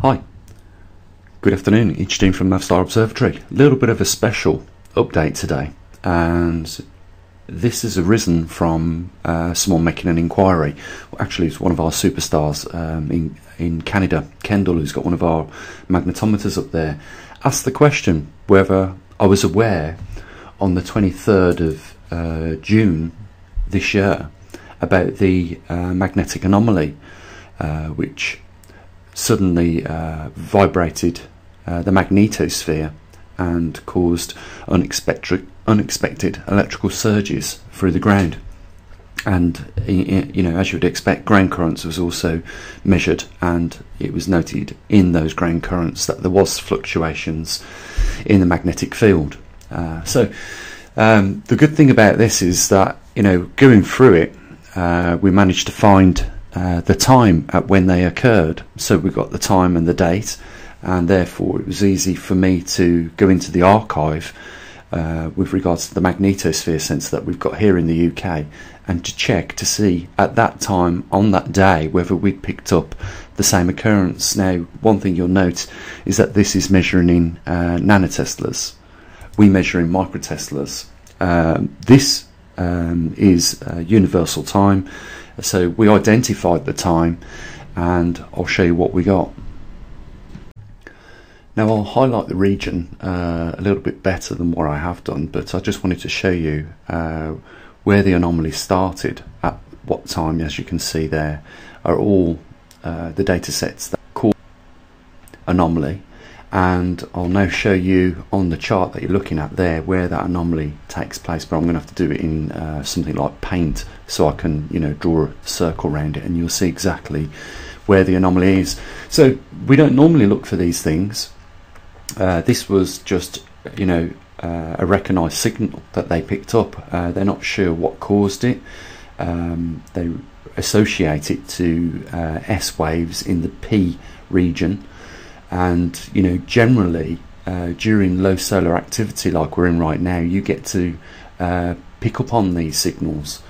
Hi, good afternoon. It's Dean from Mavstar Observatory. A little bit of a special update today, and this has arisen from uh, someone making an inquiry. Well, actually, it's one of our superstars um, in in Canada, Kendall, who's got one of our magnetometers up there, asked the question whether I was aware on the 23rd of uh, June this year about the uh, magnetic anomaly, uh, which suddenly uh, vibrated uh, the magnetosphere and caused unexpected, unexpected electrical surges through the ground. And you know, as you would expect, ground currents was also measured, and it was noted in those ground currents that there was fluctuations in the magnetic field. Uh, so um, the good thing about this is that you know, going through it, uh, we managed to find uh, the time at when they occurred. So we got the time and the date, and therefore it was easy for me to go into the archive uh, with regards to the magnetosphere sensor that we've got here in the UK and to check to see at that time on that day whether we'd picked up the same occurrence. Now, one thing you'll note is that this is measuring in uh, nanoteslas. We measure in microteslas. Um, this um, is universal time so we identified the time and I'll show you what we got. Now I'll highlight the region uh, a little bit better than what I have done, but I just wanted to show you uh, where the anomaly started at what time, as you can see there, are all uh, the data sets that call anomaly and I'll now show you on the chart that you're looking at there where that anomaly takes place but I'm going to have to do it in uh, something like paint so I can you know draw a circle around it and you'll see exactly where the anomaly is. So we don't normally look for these things. Uh, this was just you know uh, a recognized signal that they picked up. Uh, they're not sure what caused it. Um, they associate it to uh, S waves in the P region and you know generally uh, during low solar activity like we're in right now you get to uh, pick up on these signals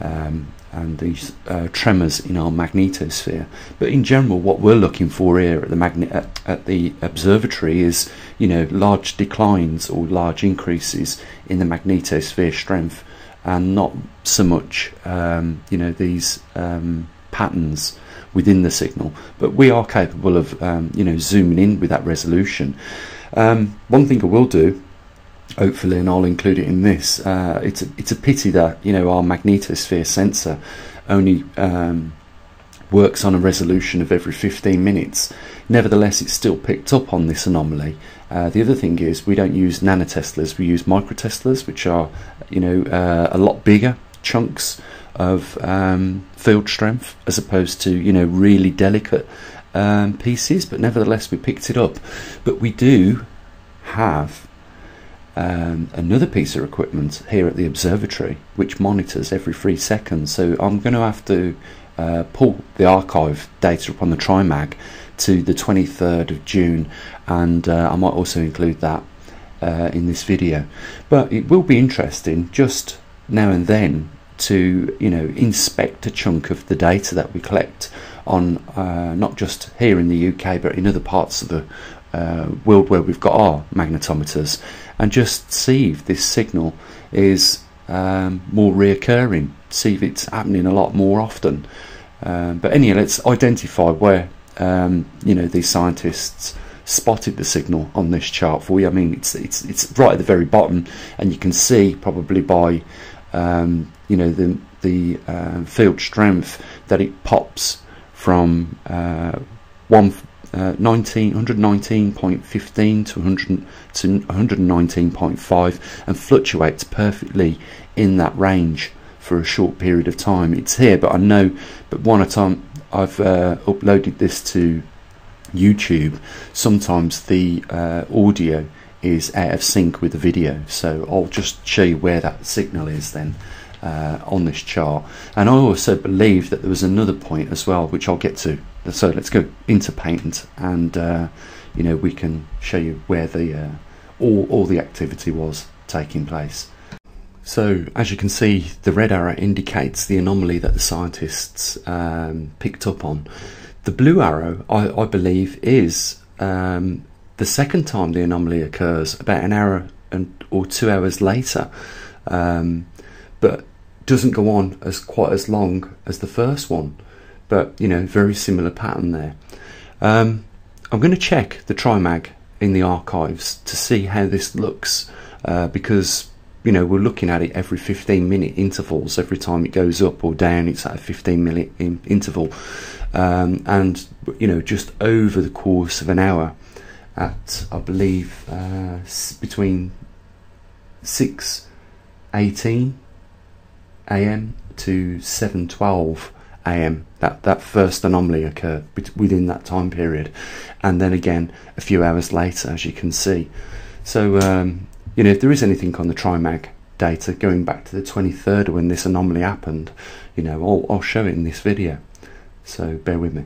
um, and these uh, tremors in our magnetosphere. But in general what we're looking for here at the at, the observatory is you know large declines or large increases in the magnetosphere strength and not so much um, you know these um, patterns within the signal, but we are capable of um, you know zooming in with that resolution. Um, one thing I will do, hopefully, and I'll include it in this. Uh, it's a, it's a pity that you know our magnetosphere sensor only um, works on a resolution of every 15 minutes. Nevertheless, it's still picked up on this anomaly. Uh, the other thing is we don't use nanoteslas; we use microteslas, which are you know uh, a lot bigger chunks of um, field strength as opposed to you know really delicate um, pieces but nevertheless we picked it up. But we do have um, another piece of equipment here at the observatory which monitors every three seconds. So I'm going to have to uh, pull the archive data up on the TriMag to the 23rd of June and uh, I might also include that uh, in this video. But it will be interesting just now and then to you know inspect a chunk of the data that we collect on uh, not just here in the UK but in other parts of the uh, world where we've got our magnetometers and just see if this signal is um, more reoccurring. See if it's happening a lot more often. Um, but anyway let's identify where um, you know these scientists spotted the signal on this chart for you. I mean it's it's it's right at the very bottom and you can see probably by um, you know the the uh, field strength that it pops from uh, one uh, 119.15 to 100 to 119.5 and fluctuates perfectly in that range for a short period of time. It's here, but I know, but one time I've uh, uploaded this to YouTube. Sometimes the uh, audio is out of sync with the video, so I'll just show you where that signal is then uh, on this chart. And I also believe that there was another point as well, which I'll get to. So let's go into Paint, and uh, you know we can show you where the uh, all all the activity was taking place. So as you can see, the red arrow indicates the anomaly that the scientists um, picked up on. the blue arrow, I, I believe, is um, the second time the anomaly occurs, about an hour and, or two hours later, um, but doesn't go on as quite as long as the first one. But you know, very similar pattern there. Um, I'm going to check the TriMag in the archives to see how this looks uh, because you know we're looking at it every 15 minute intervals every time it goes up or down it's at a 15 minute in interval um, and you know just over the course of an hour at I believe uh, between 6:18 a.m. to 7:12 a.m. That that first anomaly occurred within that time period, and then again a few hours later, as you can see. So um, you know if there is anything on the TriMag data going back to the 23rd when this anomaly happened, you know I'll, I'll show it in this video. So bear with me.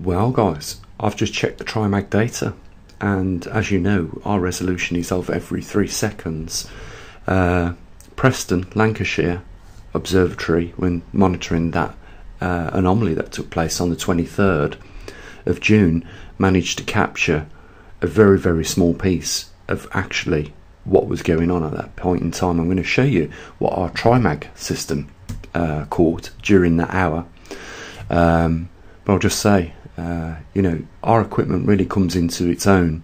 Well, guys, I've just checked the TriMag data, and as you know, our resolution is of every three seconds. Uh, Preston, Lancashire Observatory, when monitoring that uh, anomaly that took place on the 23rd of June, managed to capture a very, very small piece of actually what was going on at that point in time. I'm going to show you what our TriMag system uh, caught during that hour. Um, but I'll just say, uh, you know, our equipment really comes into its own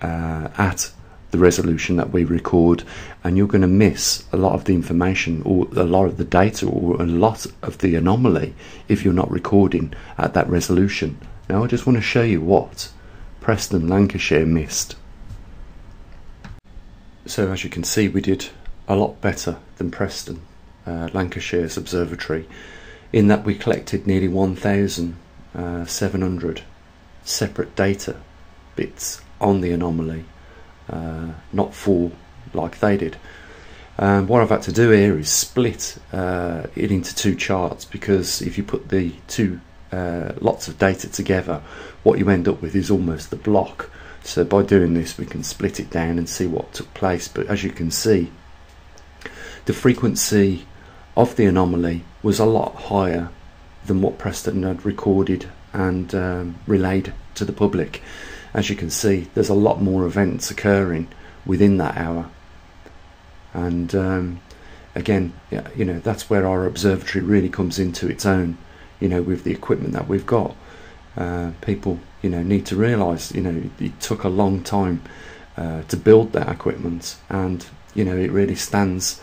uh, at the resolution that we record, and you're going to miss a lot of the information or a lot of the data or a lot of the anomaly if you're not recording at that resolution. Now, I just want to show you what Preston, Lancashire missed. So, as you can see, we did a lot better than Preston, uh, Lancashire's observatory, in that we collected nearly 1,700 uh, separate data bits on the anomaly uh, not full like they did. Um, what I've had to do here is split uh, it into two charts because if you put the two uh, lots of data together, what you end up with is almost the block. So by doing this, we can split it down and see what took place. But as you can see, the frequency of the anomaly was a lot higher than what Preston had recorded and um, relayed to the public as you can see, there's a lot more events occurring within that hour. And um, again, you know, that's where our observatory really comes into its own, you know, with the equipment that we've got. Uh, people, you know, need to realise, you know, it took a long time uh, to build that equipment, and you know, it really stands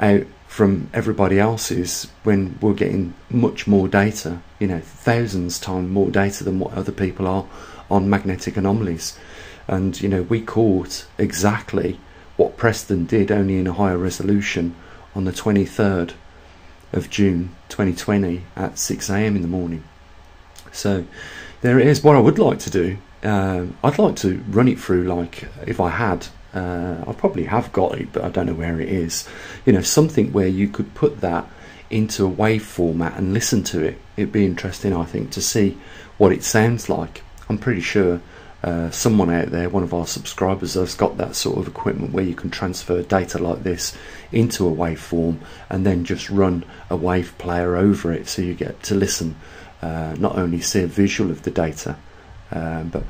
out from everybody else's when we're getting much more data, you know, thousands times more data than what other people are on magnetic anomalies. And, you know, we caught exactly what Preston did, only in a higher resolution, on the 23rd of June 2020 at 6am in the morning. So there it is. What I would like to do, um, I'd like to run it through like if I had. Uh, I probably have got it, but I don't know where it is. You know, something where you could put that into a wave format and listen to it. It'd be interesting, I think, to see what it sounds like. I'm pretty sure uh, someone out there, one of our subscribers, has got that sort of equipment where you can transfer data like this into a waveform and then just run a wave player over it so you get to listen, uh, not only see a visual of the data, um, but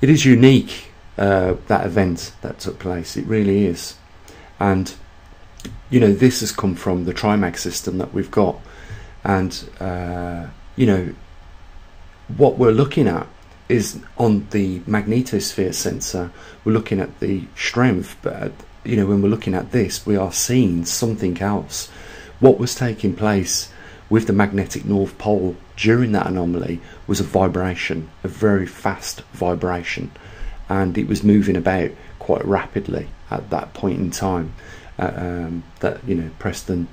it is unique uh, that event that took place. It really is. And you know, this has come from the TriMag system that we've got, and uh, you know, what we're looking at is on the magnetosphere sensor, we're looking at the strength, but you know when we're looking at this, we are seeing something else. What was taking place with the magnetic north pole during that anomaly was a vibration, a very fast vibration, and it was moving about quite rapidly at that point in time. Uh, um, that you know Preston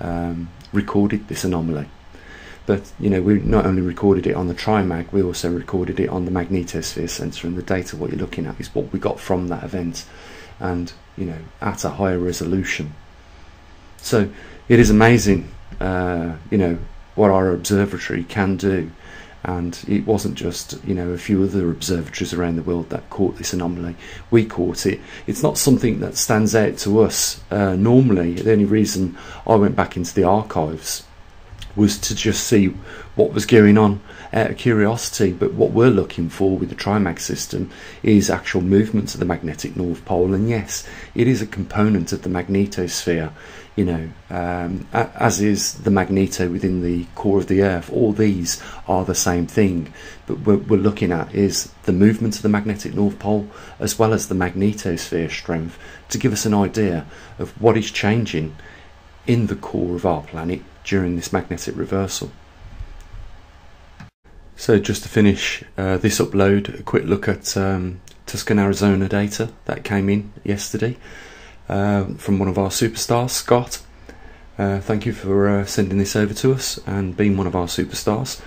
um, recorded this anomaly. But you know, we not only recorded it on the TriMag, we also recorded it on the magnetosphere sensor, and the data what you're looking at is what we got from that event, and you know, at a higher resolution. So it is amazing, uh, you know, what our observatory can do. And it wasn't just you know a few other observatories around the world that caught this anomaly. We caught it. It's not something that stands out to us uh, normally. The only reason I went back into the archives was to just see what was going on out of curiosity. But what we're looking for with the TriMag system is actual movement of the magnetic North Pole. And yes, it is a component of the magnetosphere, you know, um, as is the magneto within the core of the Earth. All these are the same thing. But what we're looking at is the movement of the magnetic North Pole as well as the magnetosphere strength to give us an idea of what is changing in the core of our planet during this magnetic reversal. So just to finish uh, this upload, a quick look at um, Tucson, Arizona data that came in yesterday uh, from one of our superstars, Scott. Uh, thank you for uh, sending this over to us and being one of our superstars.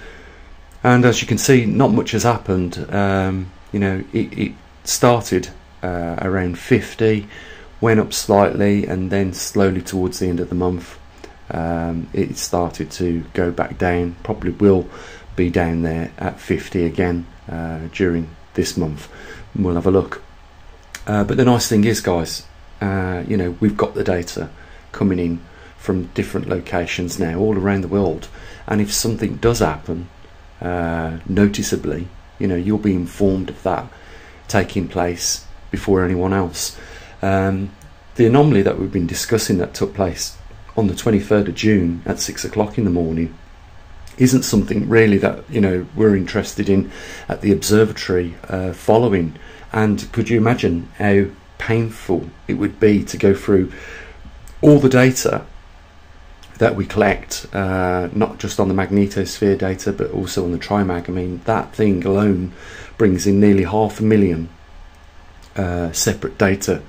And as you can see, not much has happened. Um, you know, it, it started uh, around 50, went up slightly, and then slowly towards the end of the month, um, it started to go back down. Probably will be down there at 50 again uh, during this month. We'll have a look. Uh, but the nice thing is, guys, uh, you know, we've got the data coming in from different locations now, all around the world. And if something does happen uh, noticeably, you know, you'll be informed of that taking place before anyone else. Um, the anomaly that we've been discussing that took place on the 23rd of June at six o'clock in the morning isn't something really that you know we're interested in at the observatory uh, following. And could you imagine how painful it would be to go through all the data that we collect, uh, not just on the magnetosphere data, but also on the TriMag. I mean, that thing alone brings in nearly half a million uh, separate data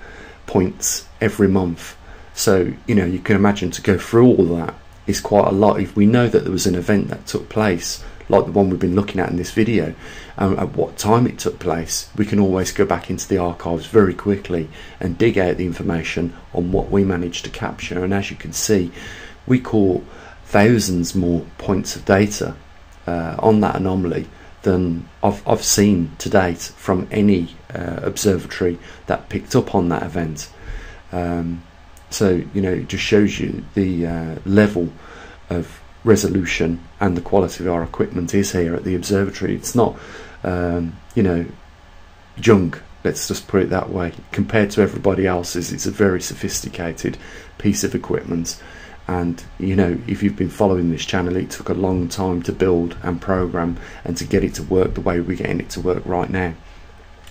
points every month. So, you know, you can imagine to go through all that is quite a lot. If we know that there was an event that took place, like the one we've been looking at in this video, um, at what time it took place, we can always go back into the archives very quickly and dig out the information on what we managed to capture. And as you can see, we caught thousands more points of data uh, on that anomaly than I've, I've seen to date from any uh, observatory that picked up on that event. Um, so, you know, it just shows you the uh, level of resolution and the quality of our equipment is here at the observatory. It's not, um, you know, junk, let's just put it that way. Compared to everybody else's, it's a very sophisticated piece of equipment. And, you know, if you've been following this channel, it took a long time to build and program and to get it to work the way we're getting it to work right now.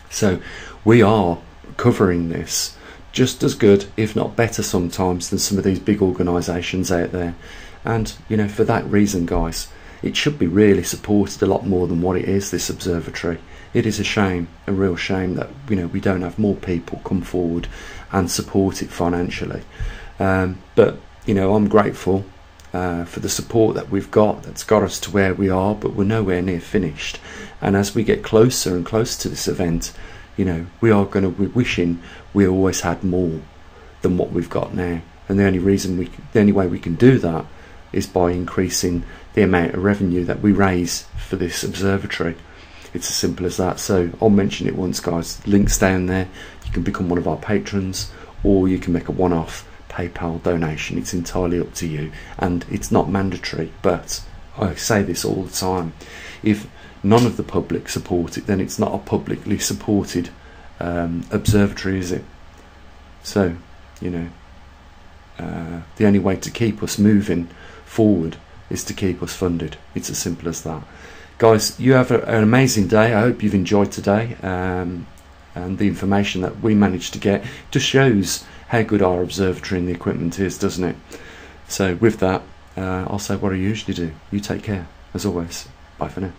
So, we are covering this just as good, if not better sometimes, than some of these big organisations out there. And, you know, for that reason, guys, it should be really supported a lot more than what it is, this observatory. It is a shame, a real shame that, you know, we don't have more people come forward and support it financially. Um, but, you know, I'm grateful uh, for the support that we've got that's got us to where we are, but we're nowhere near finished. And as we get closer and closer to this event, you know, we are going to be wishing we always had more than what we've got now. And the only reason we, the only way we can do that is by increasing the amount of revenue that we raise for this observatory. It's as simple as that. So I'll mention it once, guys. Links down there. You can become one of our patrons, or you can make a one-off PayPal donation. It's entirely up to you, and it's not mandatory. But I say this all the time: if none of the public support it, then it's not a publicly supported um, observatory, is it? So, you know, uh, the only way to keep us moving forward is to keep us funded. It's as simple as that. Guys, you have a, an amazing day. I hope you've enjoyed today. Um, and the information that we managed to get just shows how good our observatory and the equipment is, doesn't it? So, with that, uh, I'll say what I usually do. You take care, as always. Bye for now.